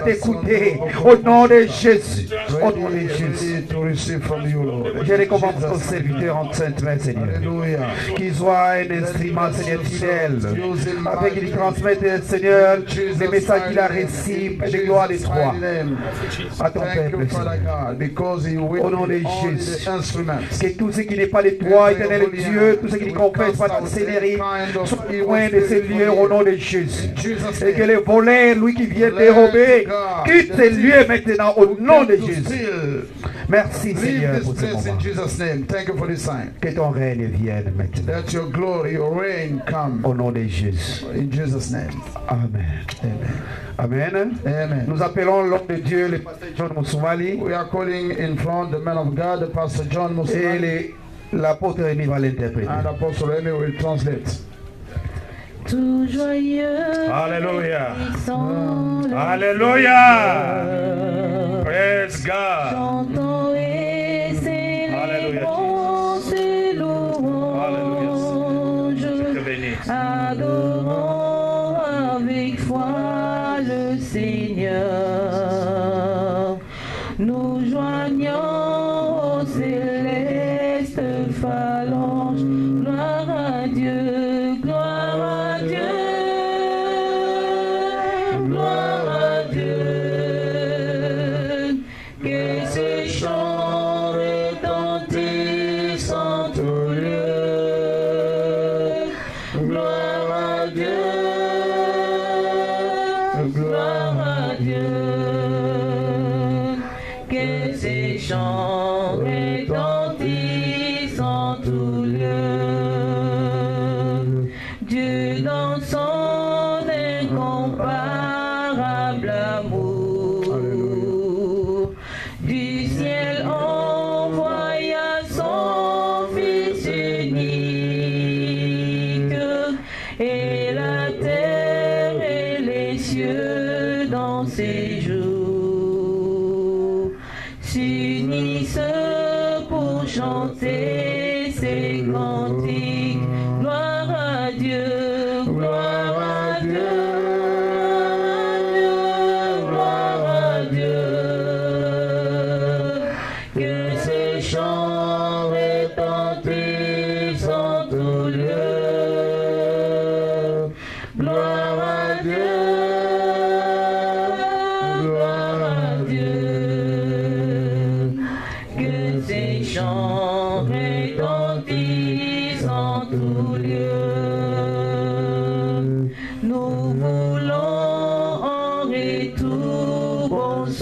t'écouter au nom de Jésus. Au nom de Jésus. Je recommande ton serviteur en sainte main, Seigneur. Hallelujah. Qu'il soit un instrument, Seigneur, fidèle. Afin qu'il transmette, Seigneur, les messages qu'il a reçus de gloire des trois. À ton peuple, Seigneur. Au nom de Jésus. Que tout ce qui n'est pas de toi, éternel Dieu, tout ce qui ne confesse pas ta Seigneurie, soit loin de ces lieux au nom de Jésus. Et que les voleurs, lui qui vient dérober, quitte ces lieux maintenant au nom de Jésus. Merci Seigneur pour ce moment. Que ton règne vienne maintenant. Au nom de Jésus. in Jesus' name. Amen. Amen. Amen. Nous appelons l'homme de Dieu, le pasteur John Moussoumali, We are calling in front the man of God, the Pastor John et Musa, les- l'apôtre Rémi va l'interpréter. and Apostle Remy will translate. Tout joyeux. Hallelujah. Sans le Hallelujah. cœur. Praise God.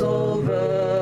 over.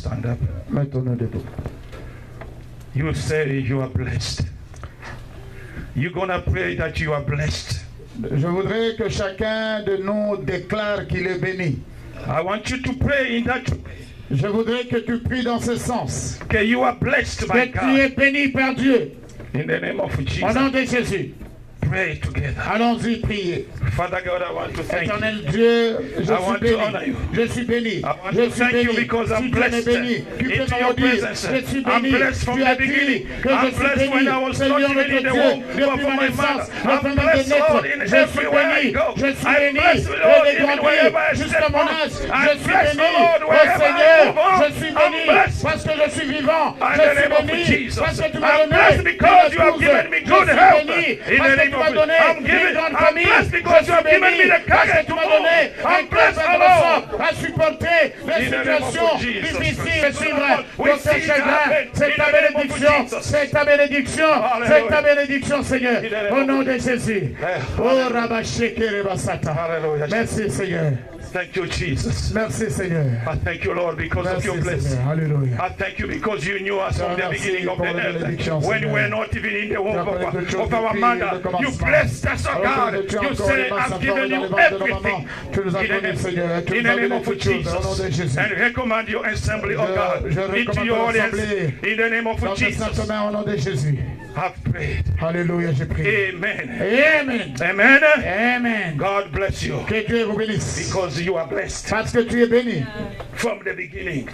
Stand up. Mettons-nous debout. You say you are blessed. You're gonna pray that you are blessed. Je voudrais que chacun de nous déclare qu'il est béni. I want you to pray in that way. Je voudrais que tu pries dans ce sens. Okay, you are blessed by Que tu es God. béni par Dieu. In the name of Au Jesus, nom de Jésus. Pray together. Allons-y prier. Father God, I want to thank you. Éternel Dieu, je I suis want to béni. honor you. Je suis béni. I want Je to suis béni. because I'm blessed béni, tu peux me presence. Je suis I'm béni. blessed from Tu the as dit beginning. que I'm je suis blessed béni. when I was Seigneur not even in the Dieu, womb for ma my mother. I'm blessed, Lord, in naître, je suis everywhere I béni. go. Je suis I'm béni. blessed, Lord, even wherever I step on. I'm Je suis blessed, béni. Lord, Oh wherever I Seigneur, move on. je suis I'm béni parce que je suis vivant. Je suis béni parce que tu m'as I'm donné blessed because you have given me good health. In the que tu m'as donné grande I'm famille. Je suis béni parce que tu m'as donné un cœur adolescent à supporter les situations difficiles et suivre dans it chagrins. C'est ta bénédiction. C'est ta bénédiction. C'est ta bénédiction, Seigneur. Au nom de Jésus. Oh, Rabasheke Rebasata. Hallelujah. Merci, Seigneur. Thank you, Jesus. Merci, Seigneur. I thank you, Lord, because of Merci, your blessing. Seigneur. Alléluia. I thank you because you knew us from the Merci beginning of pour the la earth. bénédiction, When we Seigneur. were not even in the womb of, Après our- toutes choses of our depuis mother, le you commencement. blessed us, oh Alors God. que tu as You encore say, les mains I've sans given forme you dans les ventres de nos everything. mamans. Tu nous as In the donné, name- Seigneur. Tu in nous the as name donné of toutes choses au nom de Jesus. Jésus. And recommend your assembly, oh Je- God, je into recommande your audience. l'assemblée In the name of Dans cette sainte Jesus. Main au nom. I've prayed. Alléluia, j'ai prié. Amen. Amen. Amen. Amen. God bless you Que Dieu vous bénisse. because you are blessed Parce que tu es béni from the beginning.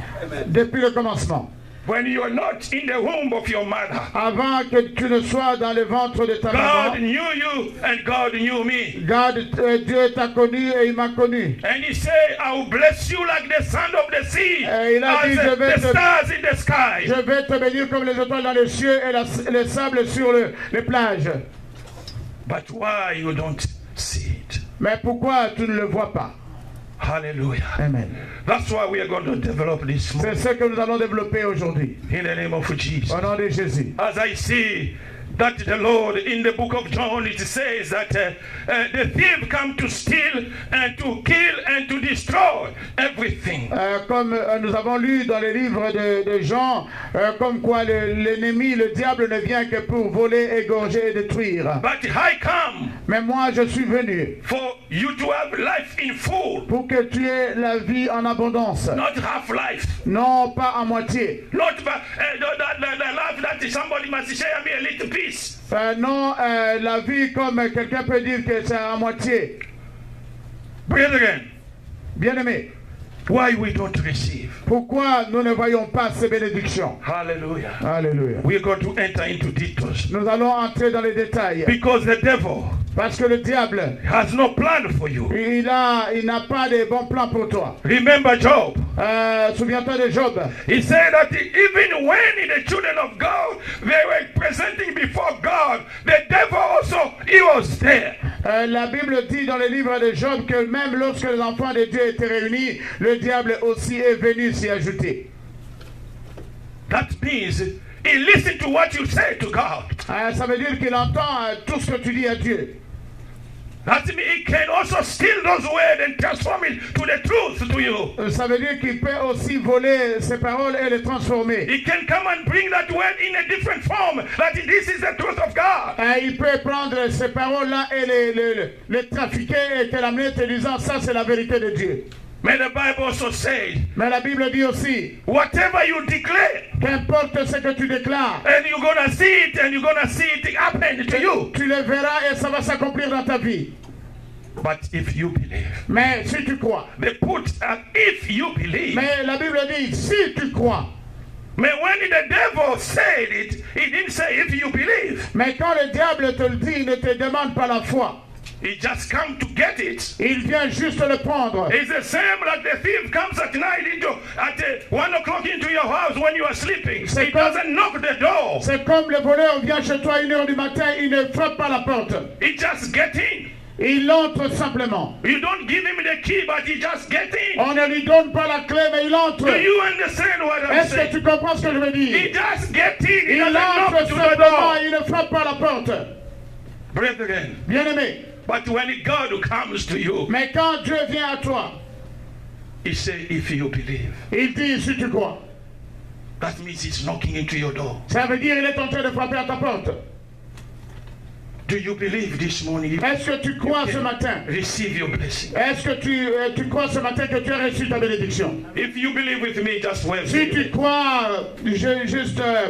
depuis le commencement. When you are not in the womb of your mother, Avant que tu ne sois dans le ventre de ta God maman, knew you and God knew me. God, euh, Dieu t'a connu et il m'a connu. And he said, I will bless you like the sand of the sea, Eh, il a as dit, je vais the te- stars in the sky. Je vais te bénir comme les étoiles dans les cieux et la- les sables sur le- les plages. But why you don't see it? Mais pourquoi tu ne le vois pas? Hallelujah. Amen. That's why we are going to develop this C'est ce que nous allons développer aujourd'hui. in the name of Jesus. Au nom de Jésus. As I see that the Lord in the book of John it says that uh, uh, the thief come to steal and to kill and to destroy everything. Euh, comme euh, nous avons lu dans les livres de, de Jean, euh, comme quoi le- l'ennemi, le diable ne vient que pour voler, égorger et détruire. But I come Mais moi, je suis venu for you to have life in full, pour que tu aies la vie en abondance. not half life. Non, pas à moitié. Not uh, the, the, the, the life that somebody must share me a little piece. Euh, non, euh, la vie comme quelqu'un peut dire que c'est à moitié. Brethren, Bien-aimé, why we don't receive? pourquoi nous ne voyons pas ces bénédictions? Hallelujah. Alléluia. We're going to enter into details Nous allons entrer dans les détails. because the devil Parce que le diable, has no plan for you. il a, il n'a pas de bons plans pour toi. Remember Job. Euh, Souviens-toi de Job. He said that even when the children of God they were presenting before God, the devil also he was there. Euh, la Bible dit dans le livre de Job que même lorsque les enfants de Dieu étaient réunis, le diable aussi est venu s'y ajouter. That means he listened to what you say to God. Euh, ça veut dire qu'il entend euh, tout ce que tu dis à Dieu. That means he can also steal those words and transform it to the truth to you. Ça veut dire qu'il peut aussi voler ses paroles et les transformer. He can come and bring that word in a different form. That this is the truth of God. Il peut prendre ces paroles-là et les, les, les trafiquer et te l'amener te disant ça c'est la vérité de Dieu. May the Bible also say, Mais la Bible dit aussi, whatever you declare, qu'importe ce que tu déclares, and you're gonna see it, and you're gonna see it happen to you. tu le verras et ça va s'accomplir dans ta vie. But if you believe, Mais si tu crois, they put uh, if you believe. mais la Bible dit si tu crois. Man, when the devil said it, he didn't say if you believe. Mais quand le diable te le dit, il ne te demande pas la foi. He just come to get it. Il vient juste le prendre. It's the same like the thief comes at night into at uh, one o'clock into your house when you are sleeping. C'est He comme- doesn't knock the door. C'est comme le voleur vient chez toi à 1h du matin, il ne frappe pas la porte. He just get in. Il entre simplement. You don't give him the key, but he just get in. On ne lui donne pas la clé, mais il entre. Do you understand what I'm Est-ce que tu comprends ce que je veux He dire just get in. He Il entre simplement, il ne frappe pas la porte. Brethren, Bien-aimé, but when God comes to you, mais quand Dieu vient à toi, he say if you believe. il dit si tu crois. That means he's knocking into your door. Ça veut dire il est en train de frapper à ta porte. Do you believe this morning? Est-ce que tu crois ce matin? Receive your blessing. Est-ce que tu, euh, tu crois ce matin que tu as reçu ta bénédiction? If you believe with me, just wave. Si tu crois, je, juste euh,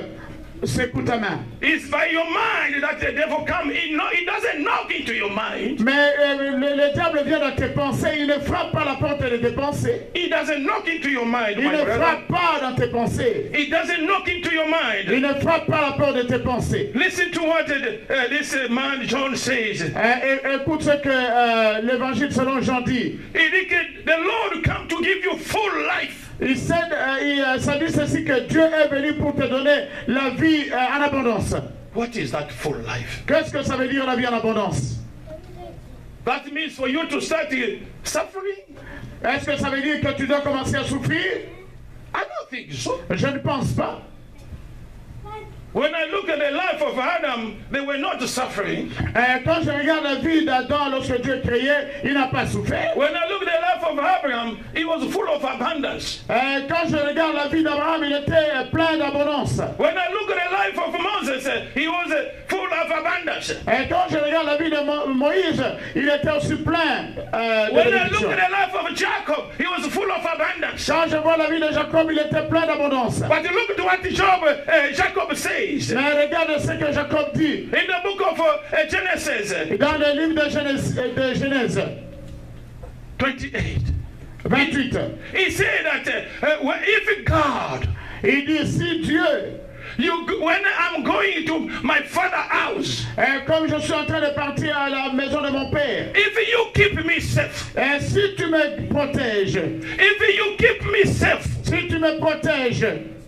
secoue ta main. It's by your mind that the devil come. He, no, he doesn't knock into your mind. Mais euh, le, le diable vient dans tes pensées, il ne frappe pas la porte de tes pensées. He doesn't knock into your mind, Il my ne brother. frappe pas dans tes pensées. He doesn't knock into your Il mind. ne frappe pas la porte de tes pensées. Listen to what uh, uh, this uh, man John says. Euh, écoute ce que euh, l'évangile selon Jean dit. He think the Lord come to give you full life. Il said, euh, il, euh, ça dit ceci que Dieu est venu pour te donner la vie euh, en abondance. What is that full life? Qu'est-ce que ça veut dire la vie en abondance? That means for you to start uh, suffering? Est-ce que ça veut dire que tu dois commencer à souffrir? I don't think so. Je ne pense pas. When I look at the life of Adam, they were not suffering. Euh, quand je regarde la vie d'Adam lorsque Dieu créait, il n'a pas souffert. When I look at the life of Abraham, he was full of abundance. Euh, quand je regarde la vie d'Abraham, il était plein d'abondance. When I look at the life of Moses, uh, he was uh, full of abundance. Et quand je regarde la vie de Mo- Moïse, il était aussi plein euh, When I look at the life of Jacob, he was full of abundance. Quand je vois la vie de Jacob, il était plein d'abondance. But look at what Job, uh, Jacob says in Mais regarde ce que Jacob dit the book of uh, Genesis dans le livre de Genèse, de Genèse 28. 28. He said that uh, uh, well, if God, Il dit, si Dieu, you when I'm going to my father's house, euh, comme je suis en train de partir à la maison de mon père, if you keep me safe, et si tu me protèges, if you keep me safe, si tu me protèges,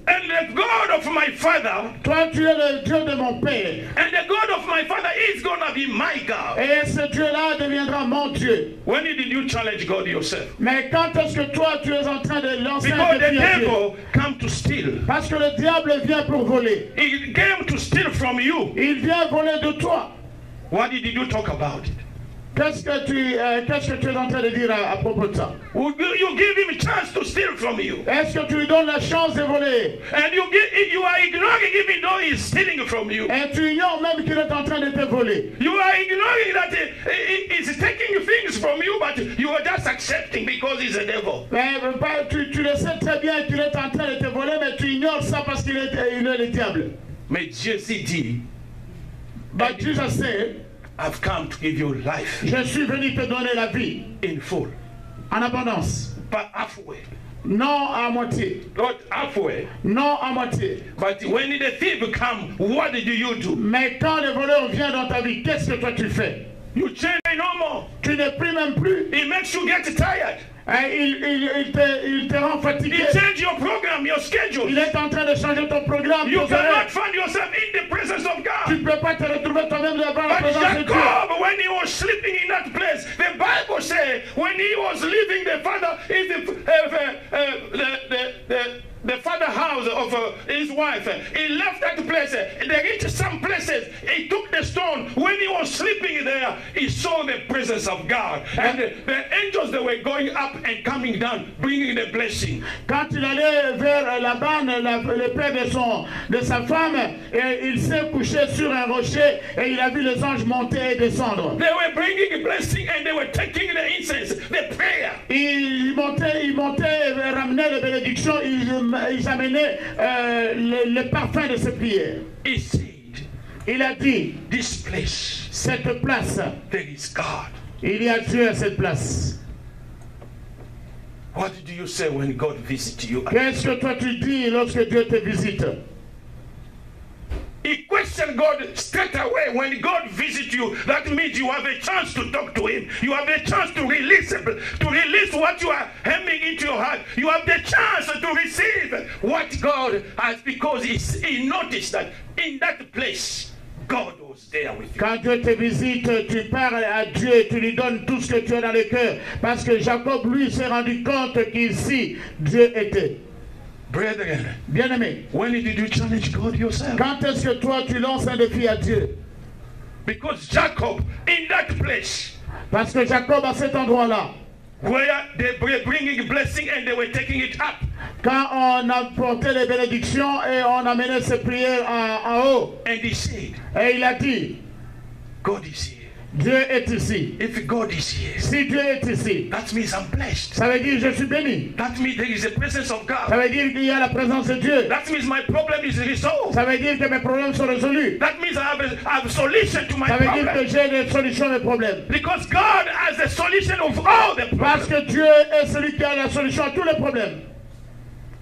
and the God of my father, toi tu es le Dieu de mon père, and the God of my father is gonna be my God. et ce Dieu-là deviendra mon Dieu. When did you challenge God yourself? Mais quand est-ce que toi tu es en train de lancer un Because the défi à Dieu? devil come to steal. Parce que le diable vient pour voler. He came to steal from you. Il vient voler de toi. What did you talk about it? Qu'est-ce que tu, euh, qu'est-ce que tu es en train de dire à, à propos de ça? Would You you give him a chance to steal from you. Est-ce que tu lui donnes la chance de voler? And you give, you are ignoring even though he's stealing from you. Et tu ignores même qu'il est en train de te voler. You are ignoring that he, he- he's taking things from you, but you are just accepting because he's a devil. Mais, pas- tu, tu le sais très bien qu'il est en train de te voler, mais tu ignores ça parce qu'il est, il est le diable. Mais Jésus dit, But Jesus said, I've come to give you life je suis venu te donner la vie in full, en abondance. but halfway. Non à moitié. Not halfway. Non à moitié. But when the thief come, what do you do? Mais quand le voleur vient dans ta vie, qu'est-ce que toi tu fais? You change no more. Tu n'es plus même plus. It makes you get tired. Hein, Il, il, il te, il te rend fatigué. Change your program, your schedule. Il est en train de changer ton programme. You cannot find yourself in the presence of Tu God. ne peux pas te retrouver toi-même devant la But présence de Dieu. Jacob, when he was sleeping in that place, the Bible says when he was leaving the father, is the, uh, uh, uh, the, the, the, the father house of uh, his wife, he left that place. They reached some places. He took the stone. When he was sleeping there, he saw the presence of God. And the, the angels, they were going up and coming down, bringing the blessing. Quand il allait vers Laban, la- le père de, son, de sa femme, et il s'est couché sur un rocher et il a vu les anges monter et descendre. They were bringing blessing and they were taking the incense, the prayer. Ils montaient, ils montaient, ramenaient les bénédictions, ils, ils amenaient euh, le, le parfum de ses prières. Il a dit, This place, cette place, there is God. il y a Dieu à cette place. What do you say when God visits you? Qu'est-ce que toi tu dis lorsque Dieu te visite? He questioned God straight away when God visits you. That means you have a chance to talk to Him. You have a chance to release to release what you are hemming into your heart. You have the chance to receive what God has because he, he noticed that in that place God was there with you. Quand Dieu te visite, tu parles à Dieu et tu lui donnes tout ce que tu as dans le cœur. Parce que Jacob, lui, s'est rendu compte qu'ici, Dieu était. Brethren, Bien-aimé, when did you challenge God yourself? quand est-ce que toi, tu lances un défi à Dieu? Because Jacob in that place Parce que Jacob, à cet endroit-là, where they were bringing blessing and they were taking it up. quand on apportait les bénédictions et on amenait ses prières en, en haut, And he said, et il a dit, God is here. Dieu est ici. If God is here, Si Dieu est ici, that means I'm blessed. ça veut dire je suis béni. That means there is a presence of Ça God. veut dire qu'il y a la présence de Dieu. That means my problem is resolved. Ça veut dire que mes problèmes sont résolus. That means I have a, I have a solution to my Ça veut dire que problem. j'ai des solutions à mes problèmes. Because God has the solution of all the Parce problems. que Dieu est celui qui a la solution à tous les problèmes.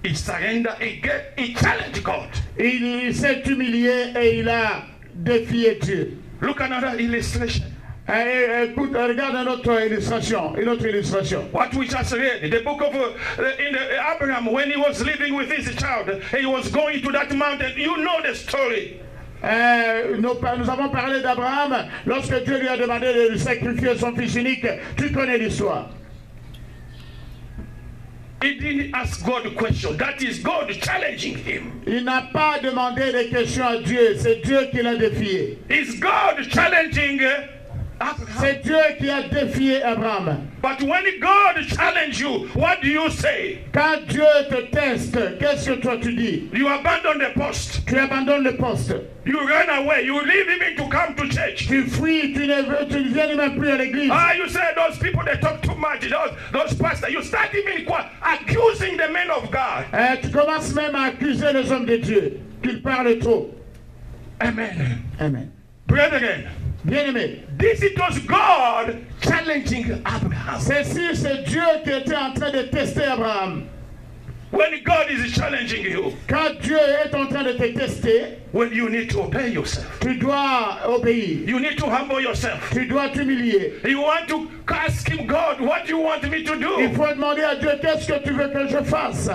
He surrendered, he, get, he challenged God. Il, il s'est humilié et il a défié Dieu. Look another illustration. Eh, écoute, regarde une autre illustration. Une autre illustration. What we just read, the book of uh, in the Abraham when he was living with his child, he was going to that mountain. You know the story. Eh, nous, nous avons parlé d'Abraham lorsque Dieu lui a demandé de sacrifier son fils unique. Tu connais l'histoire. He didn't ask God a question. That is God challenging him. Il n'a pas demandé des questions à Dieu. C'est Dieu qui l'a défié. It's God challenging uh. C'est Dieu qui a défié Abraham. But when God challenges you, what do you say? Quand Dieu te teste, qu'est-ce que toi tu dis? You abandon the post. Tu abandonnes le poste. You run away. You leave him to come to church. Tu fuis, tu ne, veux- tu ne viens même plus à l'église. Ah, you say those people they talk too much. Those those pastors. You start even accusing the men of God. Eh, tu commences même à accuser les hommes de Dieu. Qu'ils parlent trop. Amen. Amen. Brethren, Bien-aimé, this it was God challenging Abraham. ceci c'est Dieu qui était en train de tester Abraham. When God is challenging you, Quand Dieu est en train de te tester, when you need to obey yourself, tu dois obéir. you need to humble yourself. Tu dois t'humilier. You want to ask him, God, what do you want me to do? Il faut demander à Dieu qu'est-ce que tu veux que je fasse.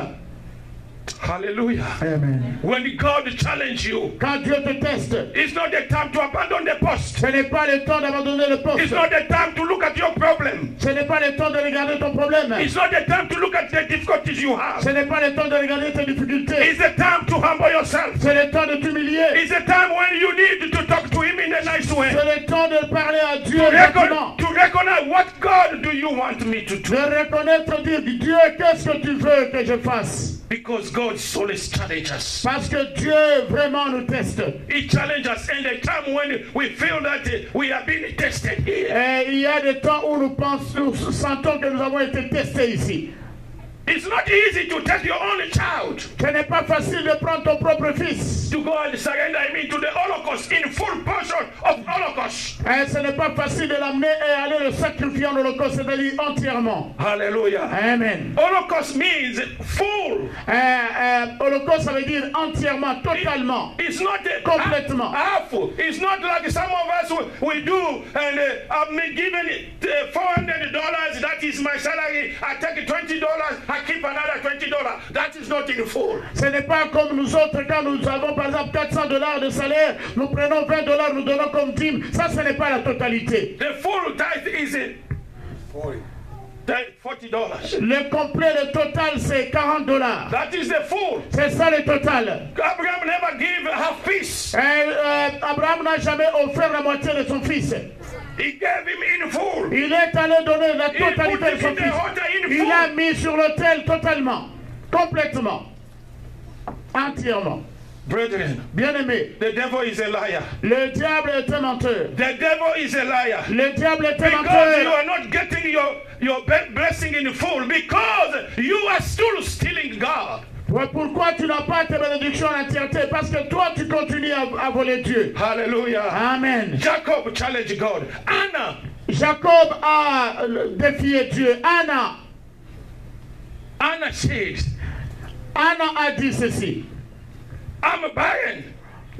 Hallelujah. Amen. When God challenges you, Quand Dieu te teste, it's not the time to abandon the post. ce n'est pas le temps d'abandonner le It's poste. not the time to look at your problem. Ce n'est pas le temps de regarder ton problème. It's not the time to look at the difficulties you have. Ce n'est pas le temps de regarder tes difficultés. It's the time to humble yourself. C'est le temps de t'humilier. It's the time when you need to talk a nice way. C'est le temps de parler à Dieu To, recon- to recognize what God do you want me to De do? reconnaître, dire Dieu, qu'est-ce que tu veux que je fasse? Because God always challenge us. Parce que Dieu vraiment nous teste. He challenges us in the time when we feel that we are being tested here. Et il y a des temps où nous, pensons, nous sentons que nous avons été testés ici. It's not easy to take your only child Ce n'est pas facile de prendre ton propre fils. to go and surrender him into the Holocaust in full portion of Holocaust. Et ce n'est pas facile de l'amener et aller le sacrifier en holocauste, c'est-à-dire entièrement. Hallelujah. Amen. Holocaust means full. Euh, euh, holocauste, ça veut dire entièrement, totalement. It's not a Complètement. half. It's not like some of us we, we do and uh, I've been given uh, four hundred dollars. That is my salary. I take twenty dollars. I keep another twenty dollars? That is not in full. Ce n'est pas comme nous autres, quand nous avons par exemple 400 dollars de salaire, nous prenons 20 dollars, nous donnons comme dîme. Ça, ce n'est pas la totalité. The full tithe is forty dollars. Le complet, le total, c'est 40 dollars. That is the full. C'est ça le total. Abraham never gave half piece. Et, euh, Abraham n'a jamais offert la moitié de son fils. He gave him in full. Il est allé donner la totalité de son fils. Il l'a mis sur l'autel totalement, complètement, entièrement. Brethren, Bien-aimé, the devil is a liar. le diable est un menteur. The devil is a liar. Le diable est un Because you menteur. are not getting your, your blessing in full. Because you are still stealing God. Pourquoi tu n'as pas tes bénédictions en entièreté Parce que toi, tu continues à, à voler Dieu. Hallelujah. Amen. Jacob challenged God. Anna, Jacob a euh, défié Dieu. Anna, Anna said, Anna a dit ceci. I'm barren.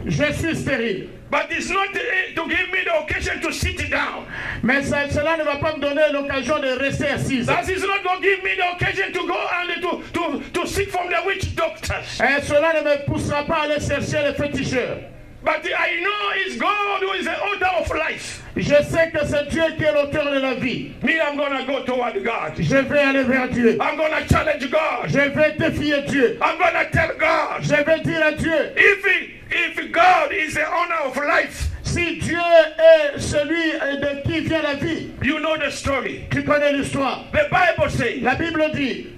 Je suis stérile. But it's not uh, to give me the occasion to sit down. Mais ça- cela ne va pas me donner l'occasion de rester assise. That is not going to give me the occasion to go and to, to, to seek from the witch doctors. Et cela ne me poussera pas à aller chercher les féticheurs. But I know it's God who is the author of life. Je sais que c'est Dieu qui est l'auteur de la vie. Me, I'm going to go toward God. Je vais aller vers Dieu. I'm going to challenge God. Je vais défier Dieu. I'm going to tell God. Je vais dire à Dieu, If, he, if God is the owner of life, si Dieu est celui de qui vient la vie, you know the story. tu connais l'histoire. The Bible says, La Bible dit,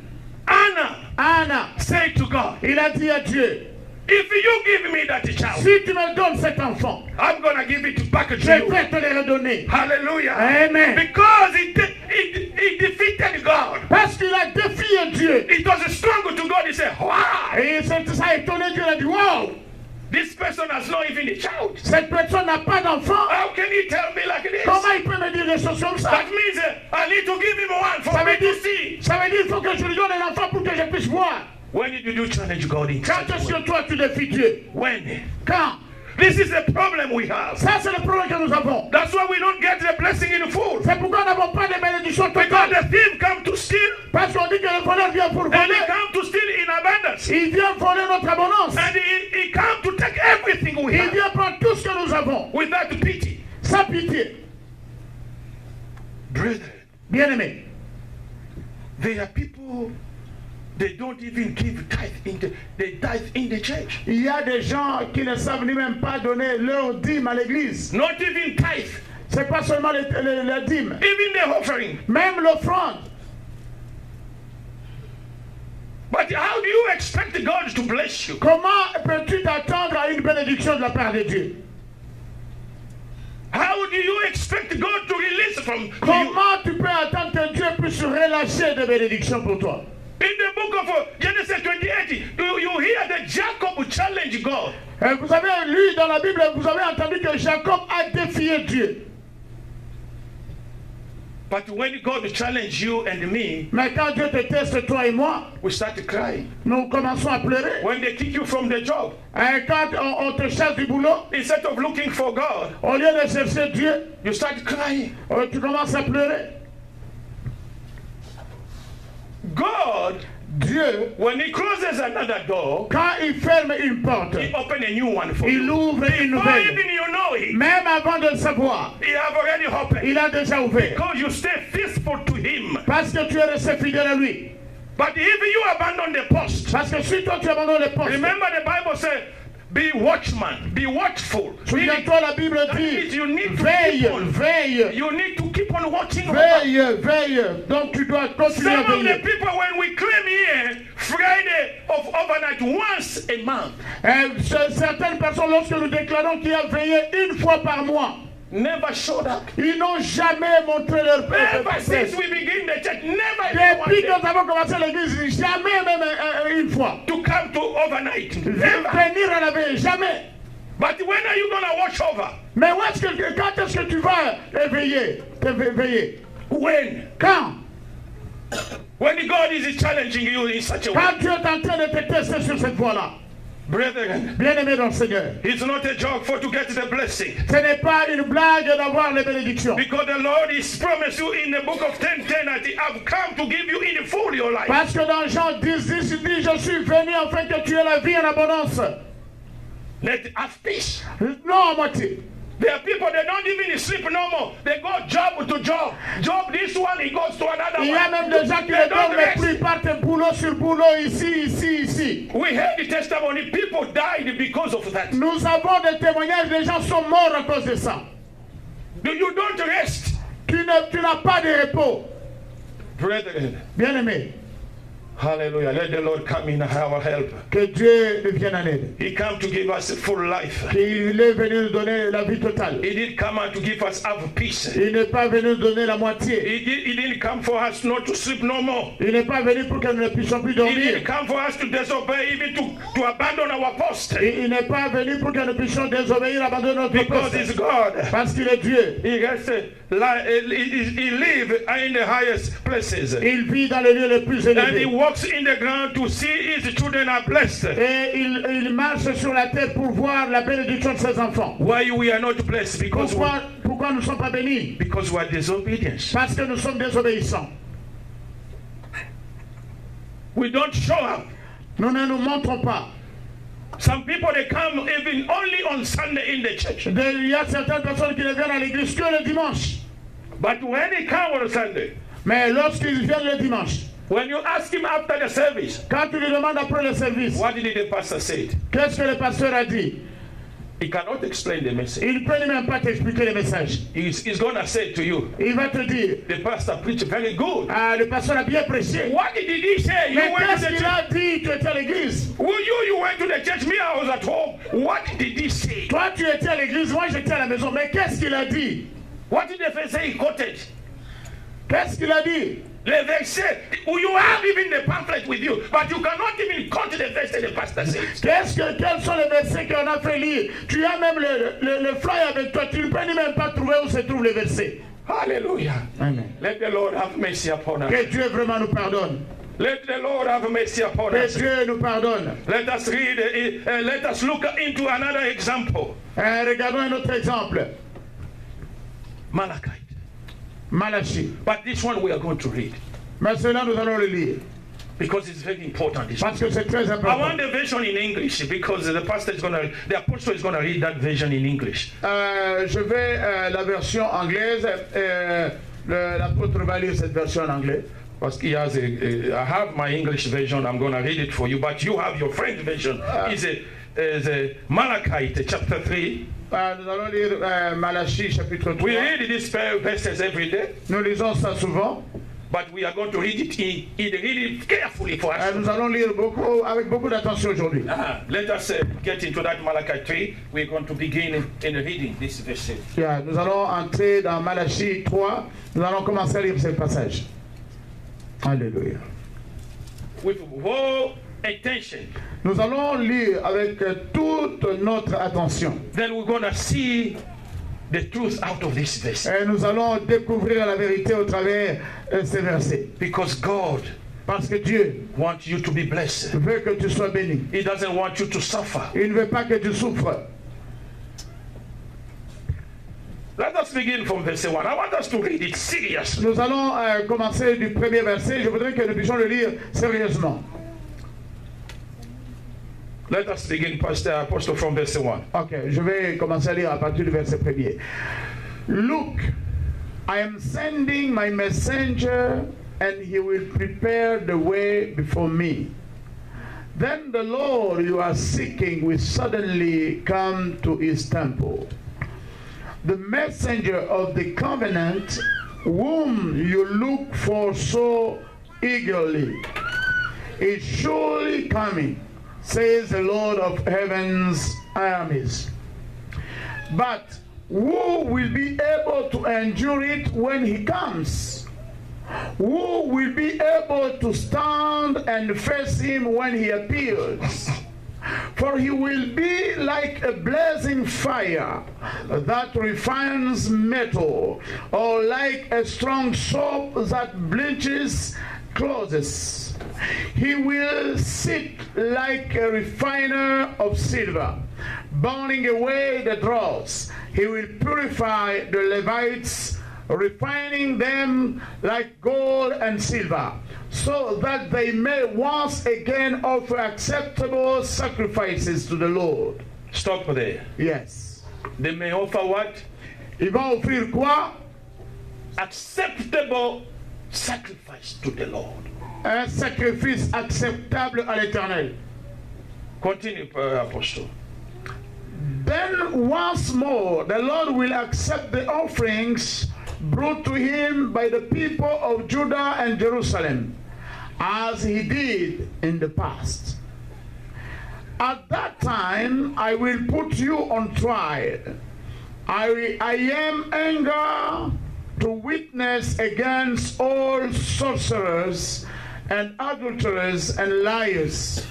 Anna Anna, said to God, il a dit à Dieu, If you give me that child, si tu me donnes cet enfant, I'm to give it back to je you. vais te le redonner. Hallelujah. Amen. Because he, he, he defeated God. Parce qu'il a défié Dieu. It was strong to God. He said, Why? Et ça a étonné Dieu. Il a dit, wow, This person has not even a child. cette personne n'a pas d'enfant. How can he tell me like this? Comment il peut me dire des choses comme ça? That means uh, I need to give him one for ça me veut, dire, to see. ça veut dire qu'il faut que je lui donne un enfant pour que je puisse voir. When did you challenge God in Quand est-ce que toi tu défies Dieu When? Quand This is the problem we have. Ça, c'est le problème que nous avons. That's why we don't get the blessing in full. C'est pourquoi nous n'avons pas de bénédiction Because totale. the thief come to steal, Parce qu'on dit que le voleur vient pour and he voler. come to steal in abundance. Il vient voler notre abondance. And he, he come to take everything we Il have vient prendre tout ce que nous avons. without pity. Sans pitié. Brethren, Bien-aimés, there are people they don't even give tithe in the they tithe in the church. il y a des gens qui ne savent ni même pas donner leur dîme à l'église. Not even tithe, C'est pas seulement les, les- dîmes. even the offering. Même l'offrande. But how do you expect God to bless you? Comment peux-tu t'attendre à une bénédiction de la part de Dieu? How do you expect God to release from to you? Comment tu peux attendre que Dieu puisse relâcher des bénédictions pour toi? In the book of Genesis 28, you, you hear that Jacob challenge God? Euh, Vous avez lu dans la Bible, vous avez entendu que Jacob a défié Dieu. But when God challenge you and me, Mais quand Dieu te teste, toi et moi, we start crying. nous commençons à pleurer. When they kick you from the job, Et quand on, on te chasse du boulot, instead of looking for God, au lieu de chercher Dieu, you start crying. euh, tu commences à pleurer. God, Dieu, when He closes another door, quand il ferme une porte, He open a new one for il you. une nouvelle. even you know it, Même avant de le savoir, He have already opened. il a déjà ouvert. Because you stay faithful to Him. Parce que tu es resté fidèle à lui. But if you abandon the post, Parce que si toi tu abandonnes le poste, remember the Bible said, be watchman, be watchful. Souviens-toi, la Bible dit you need to veille, keep on, veille, you need to keep on watching. over. veille, veille. Donc tu dois continuer à Some of the veiller. people, when we claim here Friday of overnight once a month, Euh, ce- certaines personnes, lorsque nous déclarons qu'il y a veillé une fois par mois, never showed up. ils n'ont jamais montré leur Ever since we begin the church, never Depuis que nous avons commencé l'église, jamais même euh, euh, une fois. to come to overnight. Never. Venir à la veille, jamais. But when are you gonna watch over? Mais où est-ce que, quand est-ce que tu vas euh, veiller, te ve- veiller? When? Quand? When God is challenging you in such a way. Quand Dieu est en train de te tester sur cette voie-là. Brethren, Bien-aimé dans le Seigneur, it's not a joke for to get the blessing. ce n'est pas une blague d'avoir les bénédictions. Because the Lord is promised you in the book of 10 10 that I've come to give you in full your life. Parce que dans Jean 10, 10, il dit, je suis venu afin que tu aies la vie en abondance. Let have peace. Non à moitié. There are people that don't even sleep no more. They go job to job. Job this one, he goes to another Il y a one. même des gens qui They ne don't dorment rest. plus, ils partent boulot sur boulot, ici, ici, ici. We heard the testimony. People died because of that. Nous avons des témoignages, les gens sont morts à cause de ça. You don't rest. Tu ne- tu n'as pas de repos. Brethren, Bien-aimé, hallelujah. Let the Lord come in our help. que Dieu nous vienne en aide. He come to give us a full life. Il est venu nous donner la vie totale. He did come out to give us have peace. Il n'est pas venu nous donner la moitié. He, did, he didn't come for us not to sleep no more. Il n'est pas venu pour que nous ne puissions plus He dormir. didn't come for us to disobey, even to, to abandon our post. Il n'est pas venu pour que nous puissions désobéir, abandonner notre Because poste. God. Parce qu'il est Dieu. He has live in the highest places. Il vit dans les lieux les plus élevés. Walks in the ground to see his children are blessed. Et il, il marche sur la terre pour voir la bénédiction de ses enfants. Why we are not blessed? Because we, Pourquoi, pourquoi nous ne sommes pas bénis? Because we are disobedience. Parce que nous sommes désobéissants. We don't show up. Nous ne nous montrons pas. Some people they come even only on Sunday in the church. Il y a certaines personnes qui ne viennent à l'église que le dimanche. But when they come on Sunday, Mais lorsqu'ils viennent le dimanche, when you ask him after the service, quand tu lui demandes après le service, what did the pastor say? qu'est-ce que le pasteur a dit He cannot explain the message. Il ne peut même pas t'expliquer le message. He's, he's gonna say to you, Il va te dire, the pastor preached very good. ah, le pasteur a bien prêché. What did he say? You Mais went to the church. a dit Tu étais à l'église. Well, you, you went to the church. Me, I was at home. What did he say? Toi, tu étais à l'église, moi j'étais à la maison. Mais qu'est-ce qu'il a dit What did the say he quoted? Qu'est-ce qu'il a dit The verset. You have even the pamphlet with you, but you cannot even quote the verse that the pastor says. Qu'est-ce que, Quels sont les versets qu'on a fait lire? Tu as même le, le, le flyer avec toi. Tu ne peux même pas trouver où se trouvent les versets. Hallelujah. Amen. Let the Lord have mercy upon us. Que Dieu vraiment nous pardonne. Let the Lord have mercy upon Que us. Dieu nous pardonne. Let us read, uh, uh, let us look into another example. Euh, regardons un autre exemple. Malachite. Malachie. But this one we are going to read Mais cela, nous allons le lire. because it's very important. This Parce que c'est très I want the version in English because the pastor is going to, the apostle is going to read that version in English. Euh, je vais euh, la version anglaise. Euh, L'apôtre va lire cette version en anglais. Because he has a, a, I have my English version. I'm going to read it for you, but you have your French version. Uh. It's a, it's a Malachite chapter three. Euh, nous allons lire euh, Malachie chapitre 3. We read these verses every day, Nous lisons ça souvent. but we are going to read it in, in read it carefully for Euh, us. nous allons lire beaucoup, avec beaucoup d'attention aujourd'hui. Ah, let us uh, get into that Malachi 3. We're going to begin in, in reading this verse. Yeah, Nous allons entrer dans Malachie 3. Nous allons commencer à lire ce passage. Alléluia. With whole attention. Nous allons lire avec euh, toute notre attention. Then we're going to see the truth out of this verse. Et nous allons découvrir la vérité au travers de ces versets. Because God Parce que Dieu wants you to be blessed. veut que tu sois béni. He doesn't want you to suffer. Il ne veut pas que tu souffres. Let us begin from verse 1. I want us to read it seriously. Nous allons euh, commencer du premier verset. Je voudrais que nous puissions le lire sérieusement. Let us begin, Pastor Apostle, from verse 1. Ok, je vais commencer à lire à partir du verset premier. Look, I am sending my messenger, and he will prepare the way before me. Then the Lord you are seeking will suddenly come to his temple. The messenger of the covenant, whom you look for so eagerly, is surely coming, says the Lord of heaven's armies. But who will be able to endure it when he comes? Who will be able to stand and face him when he appears? For he will be like a blazing fire that refines metal, or like a strong soap that bleaches clothes. He will sit like a refiner of silver, burning away the dross. He will purify the Levites, refining them like gold and silver, so that they may once again offer acceptable sacrifices to the Lord. Stop there. Yes. They may offer what? Il va offrir quoi? Acceptable sacrifice to the Lord. Un sacrifice acceptable à l'Éternel. Continue, uh, Apostle. Then once more the Lord will accept the offerings brought to him by the people of Judah and Jerusalem, as he did in the past. At that time I will put you on trial. I, I am anger to witness against all sorcerers and adulterers and liars.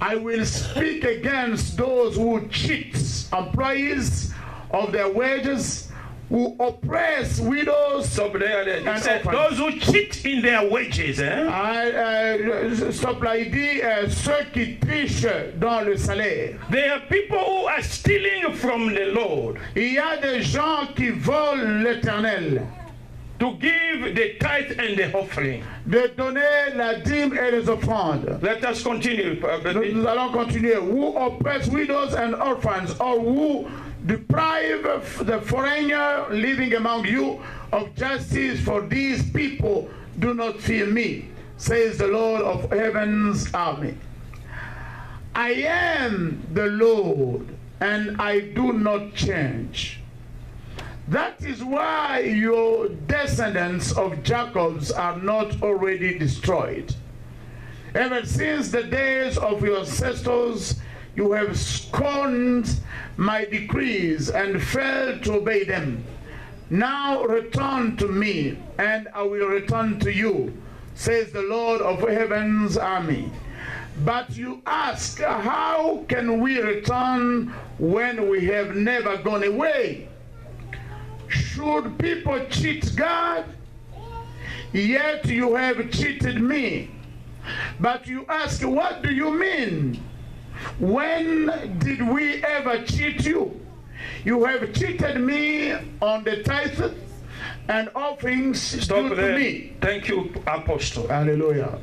I will speak against those who cheat employees of their wages, who oppress widows. Stop there. there. And said, those who cheat in their wages. Eh? Ah, euh, stop il dit euh, ceux qui trichent dans le salaire. There are people who are stealing from the Lord Il y a des gens qui volent l'éternel, to give the tithe and the offering. de donner la dîme et les offrandes. Let us continue. uh, Nous, nous allons continuer. Who oppress widows and orphans, or who deprive the foreigner living among you of justice, for these people do not fear me, says the Lord of heaven's army. I am the Lord, and I do not change. That is why your descendants of Jacob's are not already destroyed. Ever since the days of your ancestors, you have scorned my decrees and failed to obey them. Now return to me, and I will return to you, says the Lord of heaven's army. But you ask, how can we return when we have never gone away? Should people cheat God? Yet you have cheated me. But you ask, what do you mean? When did we ever cheat you? You have cheated me on the tithe and offerings Stop due to me. Thank you, Apostle. Hallelujah.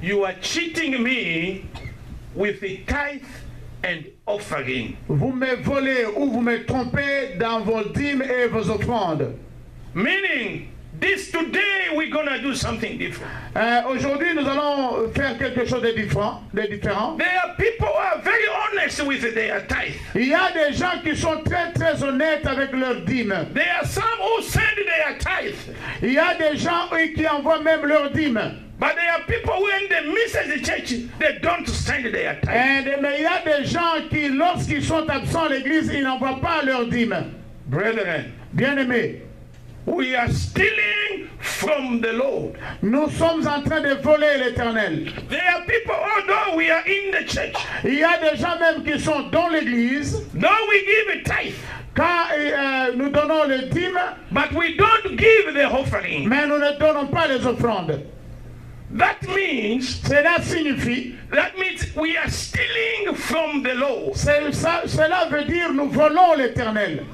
You are cheating me with the tithe and offering. Vous me volez ou vous me trompez dans vos dîmes et vos offrandes. Meaning, this today we're gonna do something different. Euh, Aujourd'hui, nous allons faire quelque chose de différent, de différent. There are people who are very honest with their tithe. Il y a des gens qui sont très très honnêtes avec leurs dîmes. There are some who send their tithe. Il y a des gens qui envoient même leurs dîmes. But there are people when they miss the church, they don't send their tithe. Et- mais il y a des gens qui, lorsqu'ils sont absents à l'église, ils n'envoient pas leurs dîmes. Brethren, Bien-aimés, we are stealing from the Lord. nous sommes en train de voler l'éternel. There are people, although we are in the church, Il y a des gens même qui sont dans l'église. though we give a tithe, Quand euh, nous donnons les dîmes, but we don't give the offering. mais nous ne donnons pas les offrandes. That means Cela signifie, that means we are stealing from the c'est- ça- cela veut dire nous volons l'éternel.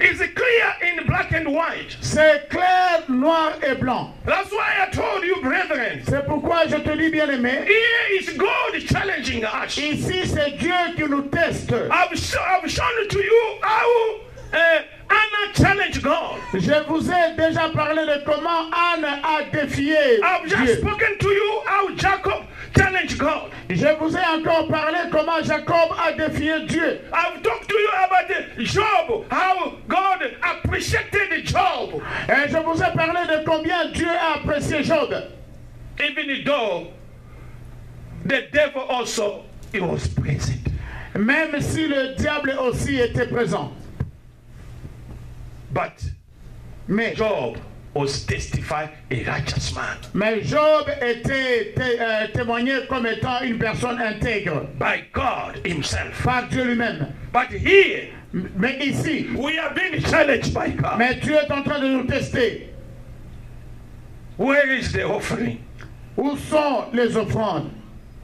It's clear in black and white. C'est clair, noir et blanc. That's why I told you, brethren. C'est pourquoi je te dis, bien-aimé, Here is God challenging us. ici c'est Dieu qui nous teste. I've shown to you how uh, Anna challenged God. Je vous ai déjà parlé de comment Anne a défié I've just Dieu. spoken to you how Jacob challenged God. Je vous ai encore parlé comment Jacob a défié Dieu. I've talked to you about the Job, how God appreciated Job, Et je vous ai parlé de combien Dieu a apprécié Job. even though the devil also he was present. Même si le diable aussi était présent. But Mais, Job was testified a righteous man mais Job était té- euh, témoigné comme étant une personne intègre by God Himself. par Dieu lui-même. But here Mais ici, we are being challenged by God. mais Dieu est en train de nous tester. Where is the offering? Où sont les offrandes?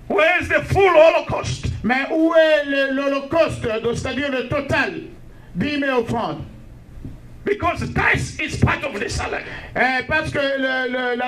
Where is the full Holocaust? Mais où est l'holocauste, c'est-à-dire le total? Dîmes et offrandes Because tithe is part of the salary. Eh, Parce que le- le- la